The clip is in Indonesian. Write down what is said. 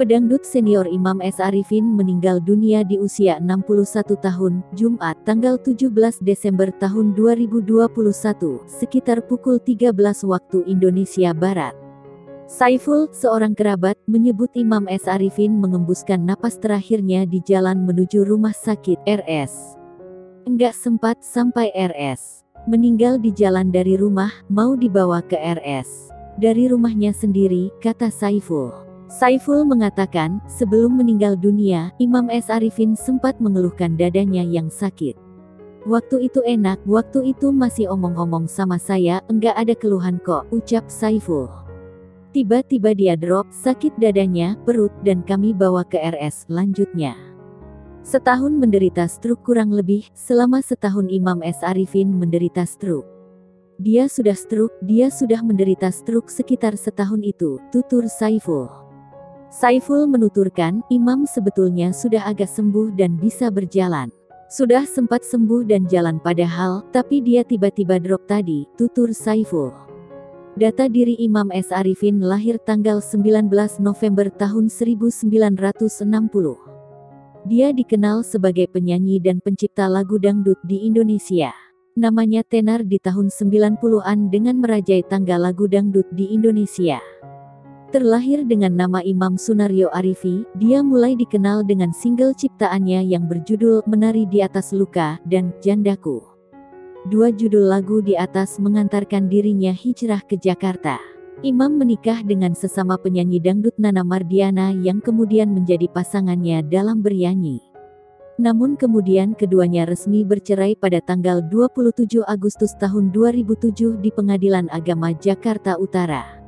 Pedangdut senior Imam S. Arifin meninggal dunia di usia 61 tahun, Jumat, tanggal 17 Desember tahun 2021, sekitar pukul 13 waktu Indonesia Barat. Saiful, seorang kerabat, menyebut Imam S. Arifin mengembuskan napas terakhirnya di jalan menuju rumah sakit RS. Enggak sempat sampai RS. Meninggal di jalan dari rumah, mau dibawa ke RS. Dari rumahnya sendiri, kata Saiful. Saiful mengatakan, sebelum meninggal dunia, Imam S. Arifin sempat mengeluhkan dadanya yang sakit. Waktu itu enak, waktu itu masih omong-omong sama saya, enggak ada keluhan kok, ucap Saiful. Tiba-tiba dia drop, sakit dadanya, perut, dan kami bawa ke RS, lanjutnya. Setahun menderita stroke kurang lebih, selama setahun Imam S. Arifin menderita stroke. Dia sudah stroke, dia sudah menderita stroke sekitar setahun itu, tutur Saiful. Saiful menuturkan, Imam sebetulnya sudah agak sembuh dan bisa berjalan. Sudah sempat sembuh dan jalan padahal, tapi dia tiba-tiba drop tadi, tutur Saiful. Data diri Imam S. Arifin lahir tanggal 19 November tahun 1960. Dia dikenal sebagai penyanyi dan pencipta lagu dangdut di Indonesia. Namanya tenar di tahun 90-an dengan merajai tangga lagu dangdut di Indonesia. Terlahir dengan nama Imam Sunario Arifi, dia mulai dikenal dengan single ciptaannya yang berjudul Menari di Atas Luka dan Jandaku. Dua judul lagu di atas mengantarkan dirinya hijrah ke Jakarta. Imam menikah dengan sesama penyanyi dangdut Nana Mardiana yang kemudian menjadi pasangannya dalam bernyanyi. Namun kemudian keduanya resmi bercerai pada tanggal 27 Agustus tahun 2007 di Pengadilan Agama Jakarta Utara.